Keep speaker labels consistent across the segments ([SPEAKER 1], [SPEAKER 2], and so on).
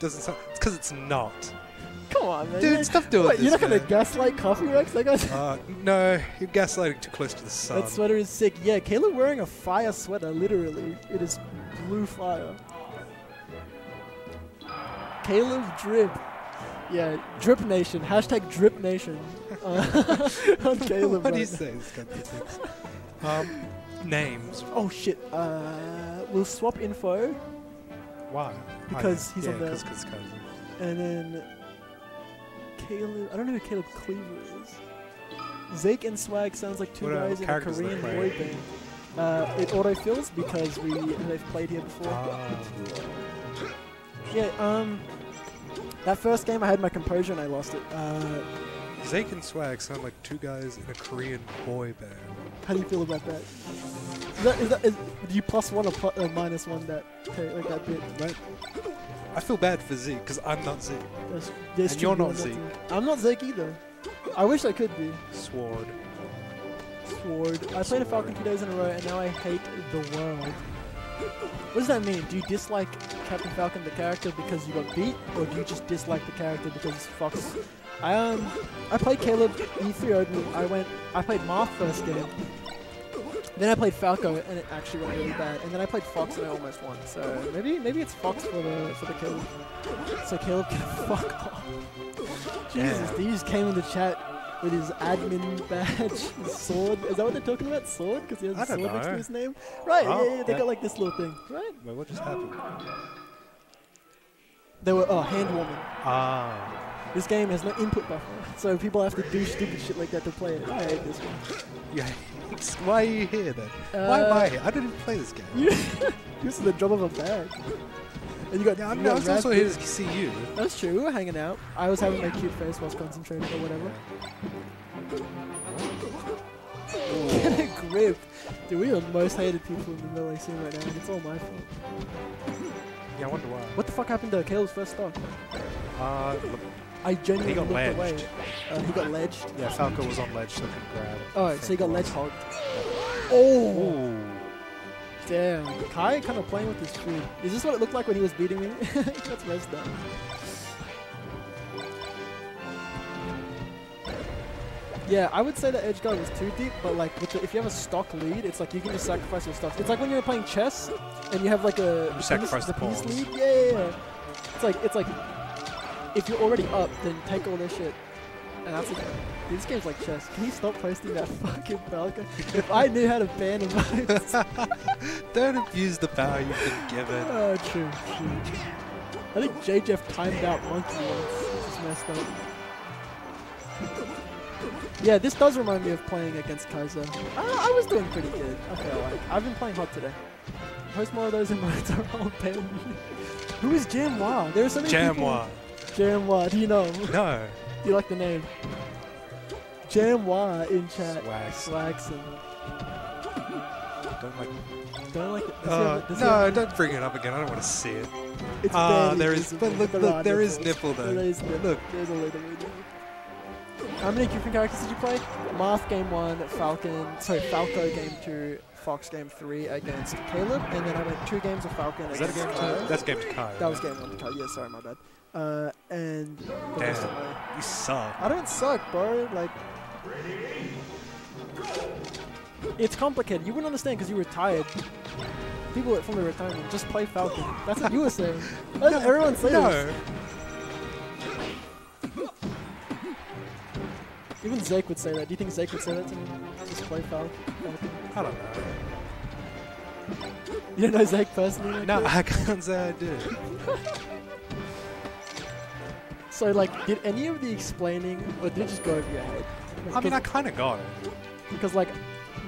[SPEAKER 1] doesn't sound. It's because it's not.
[SPEAKER 2] Come on, man.
[SPEAKER 1] Dude, stop doing
[SPEAKER 2] What,
[SPEAKER 1] this.
[SPEAKER 2] You're not gonna
[SPEAKER 1] man.
[SPEAKER 2] gaslight Coffee Rex? That guy's.
[SPEAKER 1] Uh, no, you're gaslighting too close to the sun.
[SPEAKER 2] That sweater is sick. Yeah, Caleb wearing a fire sweater, literally. It is blue fire. Caleb Drip. Yeah, Drip Nation. Hashtag Drip Nation. Uh, on Caleb.
[SPEAKER 1] what do you
[SPEAKER 2] right now.
[SPEAKER 1] say? This kind of things. Um, names.
[SPEAKER 2] Oh shit. Uh, we'll swap info
[SPEAKER 1] Why?
[SPEAKER 2] Because
[SPEAKER 1] Oh,
[SPEAKER 2] he's
[SPEAKER 1] yeah,
[SPEAKER 2] on the-
[SPEAKER 1] Cause, cause,
[SPEAKER 2] and then Caleb. I don't know who Caleb Cleaver is. Zeke and Swag sounds like two
[SPEAKER 1] What, uh,
[SPEAKER 2] guys in a Korean boy band. Uh, it autofills because we they've played here before.
[SPEAKER 1] Ah.
[SPEAKER 2] Yeah, um, that first game I had my composure and I lost it. Uh,
[SPEAKER 1] Zake and Swag sound like two guys in a Korean boy band.
[SPEAKER 2] how do you feel about that? Is that, is that is, do you plus one or, plu- or minus one that like that bit?
[SPEAKER 1] Right? I feel bad for Zeke because I'm not Zeke.
[SPEAKER 2] That's, that's
[SPEAKER 1] And you're not. Zeke.
[SPEAKER 2] I'm not Zeke either. I wish I could be.
[SPEAKER 1] Sword.
[SPEAKER 2] Sword. I played a Falcon two days in a row and now I hate the world. What does that mean? Do you dislike Captain Falcon the character because you got beat, or do you just dislike the character because Fox? I um, I played Caleb. He 3 me. I went. I played Marth first game. Then I played Falco and it actually went really bad. And then I played Fox and I almost won. So maybe maybe it's Fox for the for the Caleb. So Caleb can fuck off. Jesus, he just came in the chat with his admin badge, his sword. Is that what they're talking about? Sword? Because he has a sword next to his name? Right,
[SPEAKER 1] Oh,
[SPEAKER 2] yeah, yeah, they
[SPEAKER 1] yeah.
[SPEAKER 2] got like this little thing. Right?
[SPEAKER 1] Wait, what just happened?
[SPEAKER 2] They were, oh, hand warming.
[SPEAKER 1] Ah.
[SPEAKER 2] This game has no input buffer, so people have to do stupid shit like that to play it. I hate this one.
[SPEAKER 1] Yeah. Why are you here then? Why am
[SPEAKER 2] Uh,
[SPEAKER 1] I here? I didn't even play this game.
[SPEAKER 2] This is the drop of a bag. And you got,
[SPEAKER 1] Yeah, I'm,
[SPEAKER 2] you
[SPEAKER 1] I was also here to see you.
[SPEAKER 2] That's true, we were hanging out. I was having my cute face whilst concentrating or whatever. Get a grip. Dude, we are the most hated people in the melee scene right now, and it's all my fault.
[SPEAKER 1] Yeah, I wonder why.
[SPEAKER 2] What the fuck happened to Caleb's first stock?
[SPEAKER 1] Uh,
[SPEAKER 2] I genuinely
[SPEAKER 1] He got
[SPEAKER 2] looked away.
[SPEAKER 1] ledged.
[SPEAKER 2] Uh, he got ledged.
[SPEAKER 1] yeah, Falco was on ledge, so couldn't grab.
[SPEAKER 2] Oh, so he got ledge
[SPEAKER 1] was.
[SPEAKER 2] hogged. Oh,
[SPEAKER 1] Ooh.
[SPEAKER 2] damn. Kai kind of playing with his food. Is this what it looked like when he was beating me? That's messed up. Yeah, I would say the edge guard was too deep, but like with the, if you have a stock lead, it's like you can just sacrifice your stuff. It's like when you're playing chess and you have like a
[SPEAKER 1] You sacrifice
[SPEAKER 2] piece,
[SPEAKER 1] the
[SPEAKER 2] piece
[SPEAKER 1] pawns.
[SPEAKER 2] lead. Yeah, yeah, yeah. It's like it's like if you're already up, then take all their shit. And that's it. This game's like chess. Can you stop posting that fucking Falcon? if I knew how to ban emotes.
[SPEAKER 1] Don't abuse the power you've been given.
[SPEAKER 2] oh, true, true. I think JJF timed out Monkey once, which is messed up. Yeah, this does remind me of playing against Kaiza. I, I was doing pretty good. I feel like. I've been playing hot today. Post more of those emotes are all banned. Who is Jamwa? There are so many
[SPEAKER 1] Jamwa.
[SPEAKER 2] people. Jamwa, do you know him?
[SPEAKER 1] No.
[SPEAKER 2] Do you like the name? Jamwa in chat.
[SPEAKER 1] Swag.
[SPEAKER 2] Swaxon.
[SPEAKER 1] Don't like.
[SPEAKER 2] Don't like it.
[SPEAKER 1] Uh,
[SPEAKER 2] have a- does he
[SPEAKER 1] no,
[SPEAKER 2] have a-
[SPEAKER 1] don't bring it up again. I don't want to see it.
[SPEAKER 2] It's
[SPEAKER 1] Ah, there is. But look,
[SPEAKER 2] There
[SPEAKER 1] look,
[SPEAKER 2] are
[SPEAKER 1] there is
[SPEAKER 2] nipples.
[SPEAKER 1] nipple though.
[SPEAKER 2] There is nipple.
[SPEAKER 1] Look.
[SPEAKER 2] There's a little bit. How many different characters did you play? Marth game one, Falcon, sorry, Falco game two, Fox game three against Caleb, and then I went two games of Falcon
[SPEAKER 1] Is that
[SPEAKER 2] against
[SPEAKER 1] game
[SPEAKER 2] Kai.
[SPEAKER 1] two? That's game to Kai.
[SPEAKER 2] That was game one to Kai. Yeah, sorry, my bad. Uh, and the rest of
[SPEAKER 1] Damn. You suck.
[SPEAKER 2] I don't suck, bro. Like, it's complicated. You wouldn't understand because you were tired. People from the retirement just play Falcon. That's what you were saying. That's what everyone says.
[SPEAKER 1] No.
[SPEAKER 2] Even Zake would say that. Do you think Zake would say that to me? Just play Falcon.
[SPEAKER 1] I don't know.
[SPEAKER 2] You don't know Zake personally? like
[SPEAKER 1] No,
[SPEAKER 2] that?
[SPEAKER 1] I can't say I do.
[SPEAKER 2] So, like, did any of the explaining, or did it just go over your head? Like,
[SPEAKER 1] I mean, I kind of got it.
[SPEAKER 2] because like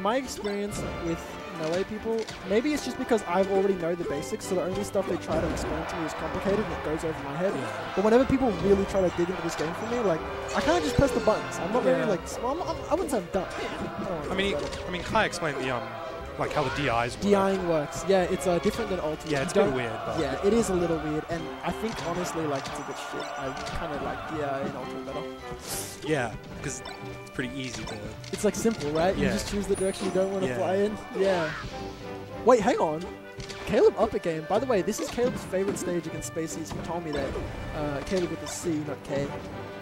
[SPEAKER 2] my experience with melee people, maybe it's just because I've already know the basics, so the only stuff they try to explain to me is complicated and it goes over my head. But whenever people really try to dig into this game for me, like I kind of just press the buttons. I'm not very
[SPEAKER 1] Yeah.
[SPEAKER 2] like, s- well, I'm, I'm, I wouldn't say I'm dumb. I,
[SPEAKER 1] I mean, he. I mean, Kai explained the um, like how the DIs work.
[SPEAKER 2] DIing works. Yeah, it's uh, different than ultimate.
[SPEAKER 1] Yeah, it's a bit weird, but
[SPEAKER 2] Yeah, it is a little weird, and I think honestly, like it's a good shit. I kind of like DI in ultimate better.
[SPEAKER 1] yeah, because it's pretty easy to.
[SPEAKER 2] It's like simple, right? You just choose the direction you don't want to
[SPEAKER 1] Yeah.
[SPEAKER 2] fly in. Yeah. Wait, hang on. Caleb up again. By the way, this is Caleb's favorite stage against Spacies. He told me that. Uh, Caleb with a C, not K.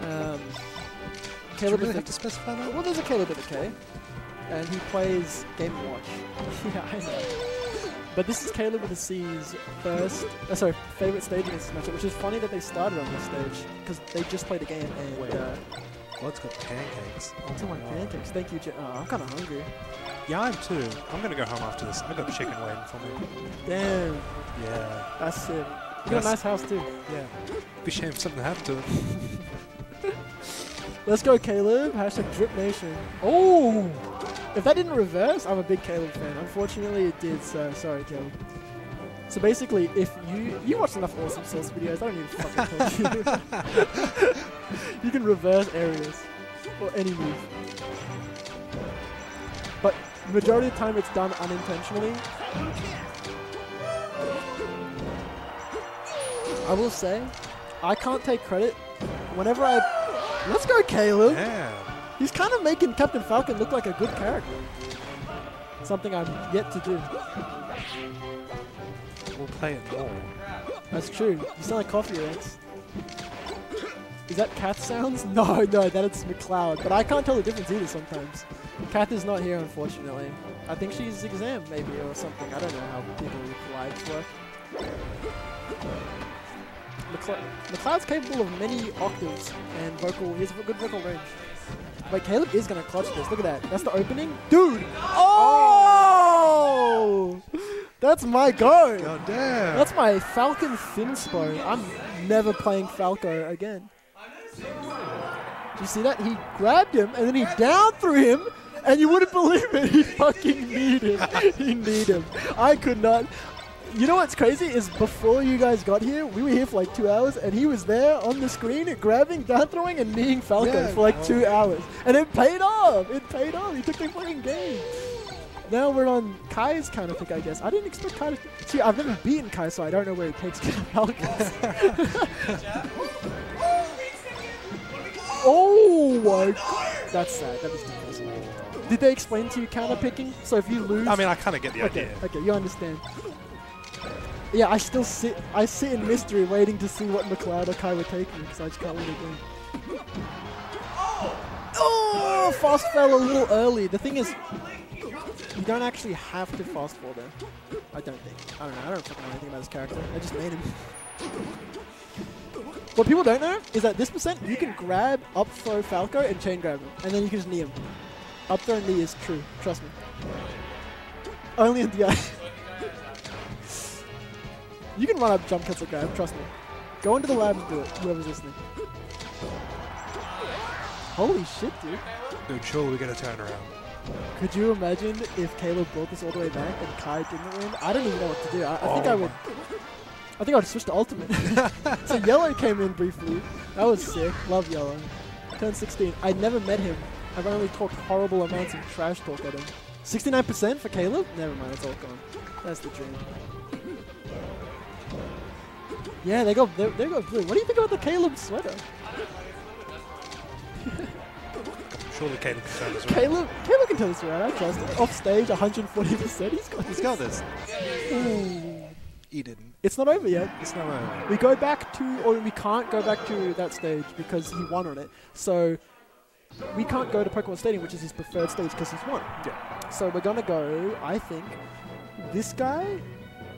[SPEAKER 2] Um,
[SPEAKER 1] Do you
[SPEAKER 2] Caleb
[SPEAKER 1] really
[SPEAKER 2] with
[SPEAKER 1] have to specify that?
[SPEAKER 2] well, there's a Caleb with a K, and he plays Game Watch. yeah, I know. But this is Caleb with a C's first, uh, sorry, favorite stage in this matchup, which is funny that they started on this stage because they just played a game and
[SPEAKER 1] Wait.
[SPEAKER 2] uh,
[SPEAKER 1] Well, it's got pancakes. Oh
[SPEAKER 2] it's on my
[SPEAKER 1] my
[SPEAKER 2] pancakes. Thank you, Jen. Oh, I'm kind of hungry.
[SPEAKER 1] Yeah, I'm too. I'm gonna go home after this. I got chicken waiting for me.
[SPEAKER 2] Damn,
[SPEAKER 1] Yeah,
[SPEAKER 2] that's it. You got a nice house too.
[SPEAKER 1] yeah. Be shame if something happened to it.
[SPEAKER 2] Let's go, Caleb. Hashtag Drip Nation. Oh! If that didn't reverse, I'm a big Caleb fan. Unfortunately, it did, so sorry, Caleb. So basically, if you you watch enough awesome source videos, I don't need to fucking tell you. you can reverse aerials or any move. But majority of the time, it's done unintentionally. I will say, I can't take credit. Whenever I let's go, Caleb.
[SPEAKER 1] Yeah.
[SPEAKER 2] He's kind of making Captain Falcon look like a good character. Something I'm yet to do.
[SPEAKER 1] We'll play it more.
[SPEAKER 2] That's true. You sound like Coffee Ranks. Is that cat sounds? No, no, that is McLeod. But I can't tell the difference either sometimes. Kath is not here, unfortunately. I think she's exam, maybe, or something. I don't know how people with lives work. McLeod, McLeod's capable of many octaves and vocal. He has a good vocal range. Wait, Caleb is gonna clutch this. Look at that. That's the opening, dude. Oh, that's my go.
[SPEAKER 1] God damn.
[SPEAKER 2] That's my Falcon Finspo. I'm never playing Falco again. Do you see that? He grabbed him and then he down threw him, and you wouldn't believe it. He fucking need him. He need him. I could not. You know what's crazy is before you guys got here, we were here for like two hours, and he was there on the screen grabbing, down throwing, and kneeing Falco
[SPEAKER 1] Yeah,
[SPEAKER 2] for like
[SPEAKER 1] oh.
[SPEAKER 2] two hours, and it paid off. It paid off. He took the fucking game. Now we're on Kai's counter pick, I guess. I didn't expect Kai to. See, I've never beaten Kai, so I don't know where he takes Falcons. oh my. That's sad. That is depressing. Did they explain to you counter picking? So if you lose.
[SPEAKER 1] I mean, I kind of get the
[SPEAKER 2] okay,
[SPEAKER 1] idea.
[SPEAKER 2] okay, you understand. Yeah, I still sit. I sit in mystery, waiting to see what McLeod or Kai would take me, because I just can't win the game. Oh! oh, fast fell a little early. The thing is, you don't actually have to fast fall there. I don't think. I don't know. I don't fucking know anything about this character. I just made him. What people don't know is that this percent, you can grab up throw Falco and chain grab him, and then you can just knee him. Up throw and knee is true. Trust me. Only in DI. You can run up jump cuts and grab. Trust me. Go into the lab and do it. Whoever's listening. Holy shit, dude.
[SPEAKER 1] Dude, surely we gotta turn around.
[SPEAKER 2] Could you imagine if Caleb brought this all the way back and Kai didn't win? I don't even know what to do. I, I think
[SPEAKER 1] Oh
[SPEAKER 2] I would. I think I'd switch to ultimate. so Yellow came in briefly. That was sick. Love Yellow. Turn 16. I never met him. I've only talked horrible amounts of trash talk at him. 69% for Caleb? Never mind, it's all gone. That's the dream. Yeah, they got they, they got blue. What do you think about the Caleb sweater?
[SPEAKER 1] Surely Caleb can turn this around.
[SPEAKER 2] Caleb, Caleb can tell this right. I trust him. Off stage, 140%. He's got
[SPEAKER 1] He's got this.
[SPEAKER 2] Ooh.
[SPEAKER 1] He didn't.
[SPEAKER 2] It's not over yet.
[SPEAKER 1] It's not over.
[SPEAKER 2] We go back to, or we can't go back to that stage because he won on it. So we can't go to Pokemon Stadium, which is his preferred stage because he's won.
[SPEAKER 1] Yeah.
[SPEAKER 2] So we're gonna go. I think this guy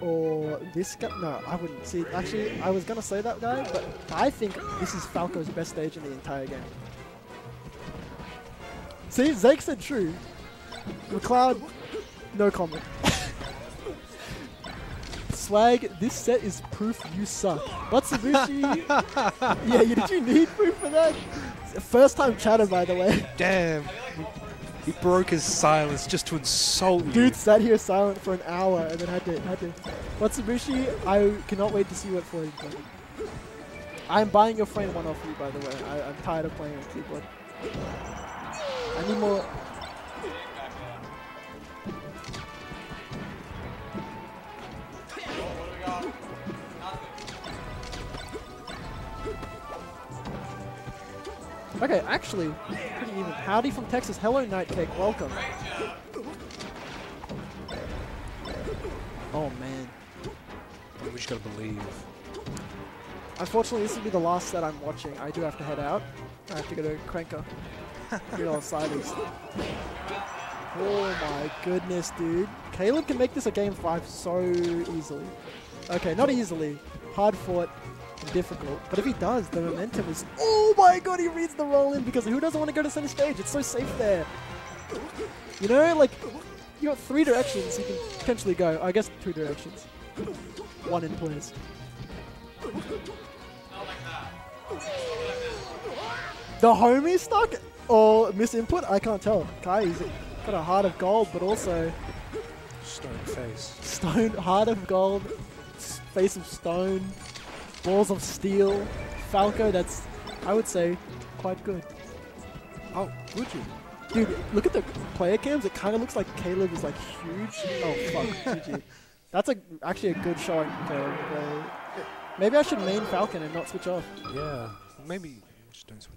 [SPEAKER 2] or this guy. No, I wouldn't see. Actually, I was gonna say that guy, but I think this is Falco's best stage in the entire game. See, Zake said true. McLeod, no comment. Swag, this set is proof you suck. Matsubushi, yeah, you, did you need proof for that? First time chatter, by the way.
[SPEAKER 1] Damn. He broke his silence just to insult you.
[SPEAKER 2] Dude sat here silent for an hour and then had to had to. Matsubushi, I cannot wait to see what for you. I'm buying your frame one off you, by the way. I, I'm tired of playing with keyboard. I need more. Okay, actually, pretty even. Howdy from Texas. Hello, Nightcake. Welcome. Oh, man.
[SPEAKER 1] We just gotta believe.
[SPEAKER 2] Unfortunately, this will be the last set I'm watching. I do have to head out. I have to go to Cranker. Good old Sideys. Oh my goodness, dude. Caleb can make this a game five so easily. Okay, not easily. Hard fought, difficult. But if he does, the momentum is. Oh my god, he reads the roll in because who doesn't want to go to center stage? It's so safe there. You know, like, you got three directions you can potentially go. I guess two directions. One in place. The homie stuck or misinput? I can't tell. Kai, he's got a heart of gold, but also
[SPEAKER 1] Stone face.
[SPEAKER 2] stone, heart of gold, face of stone, balls of steel. Falco, that's, I would say, quite good.
[SPEAKER 1] Oh, would you?
[SPEAKER 2] Dude, look at the player cams. It kind of looks like Caleb is like huge. Oh fuck, GG. That's a actually a good showing. Caleb. Maybe I should main Falcon and not switch off.
[SPEAKER 1] Yeah. Maybe just don't switch.